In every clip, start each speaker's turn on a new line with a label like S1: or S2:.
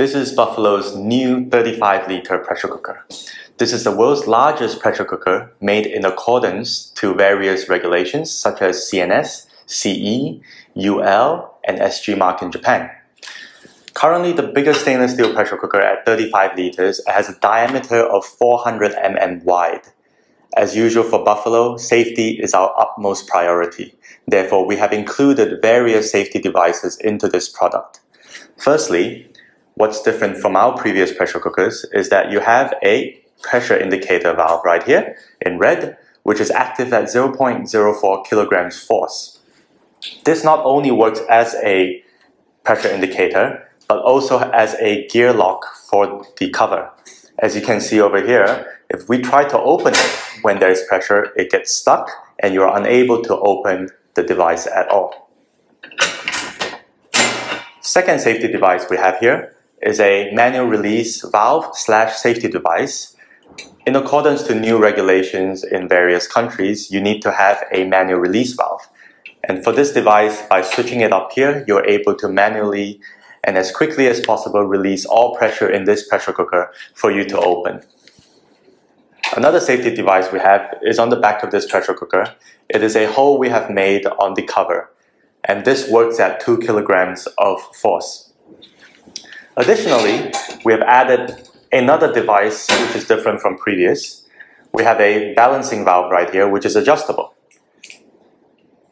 S1: This is Buffalo's new 35 liter pressure cooker. This is the world's largest pressure cooker made in accordance to various regulations such as CNS, CE, UL, and SG mark in Japan. Currently, the biggest stainless steel pressure cooker at 35 liters has a diameter of 400 mm wide. As usual for Buffalo, safety is our utmost priority. Therefore, we have included various safety devices into this product. Firstly, What's different from our previous pressure cookers is that you have a pressure indicator valve right here in red, which is active at 0.04 kilograms force. This not only works as a pressure indicator, but also as a gear lock for the cover. As you can see over here, if we try to open it when there is pressure, it gets stuck and you're unable to open the device at all. Second safety device we have here is a manual release valve slash safety device. In accordance to new regulations in various countries, you need to have a manual release valve. And for this device, by switching it up here, you're able to manually and as quickly as possible release all pressure in this pressure cooker for you to open. Another safety device we have is on the back of this pressure cooker. It is a hole we have made on the cover. And this works at 2 kilograms of force. Additionally, we have added another device which is different from previous. We have a balancing valve right here which is adjustable.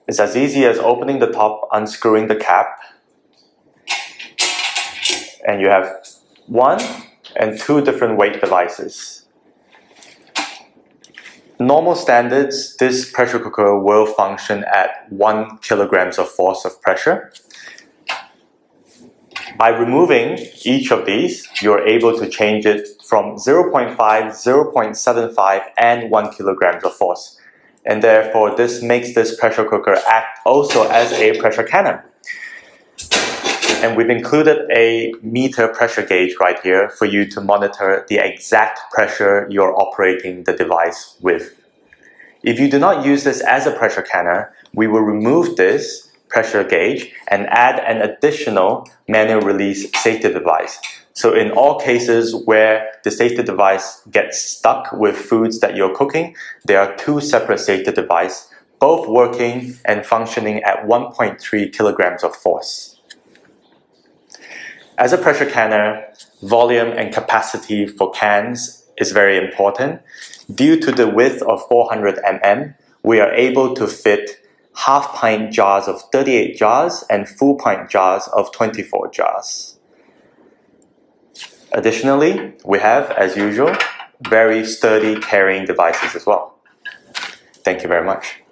S1: It's as easy as opening the top, unscrewing the cap, and you have one and two different weight devices. Normal standards, this pressure cooker will function at one kilograms of force of pressure. By removing each of these, you're able to change it from 0.5, 0.75, and 1 kilograms of force. And therefore, this makes this pressure cooker act also as a pressure canner. And we've included a meter pressure gauge right here for you to monitor the exact pressure you're operating the device with. If you do not use this as a pressure canner, we will remove this pressure gauge and add an additional manual release safety device. So in all cases where the safety device gets stuck with foods that you're cooking, there are two separate safety devices, both working and functioning at 1.3 kilograms of force. As a pressure canner, volume and capacity for cans is very important. Due to the width of 400 mm, we are able to fit half pint jars of 38 jars and full pint jars of 24 jars. Additionally, we have, as usual, very sturdy carrying devices as well. Thank you very much.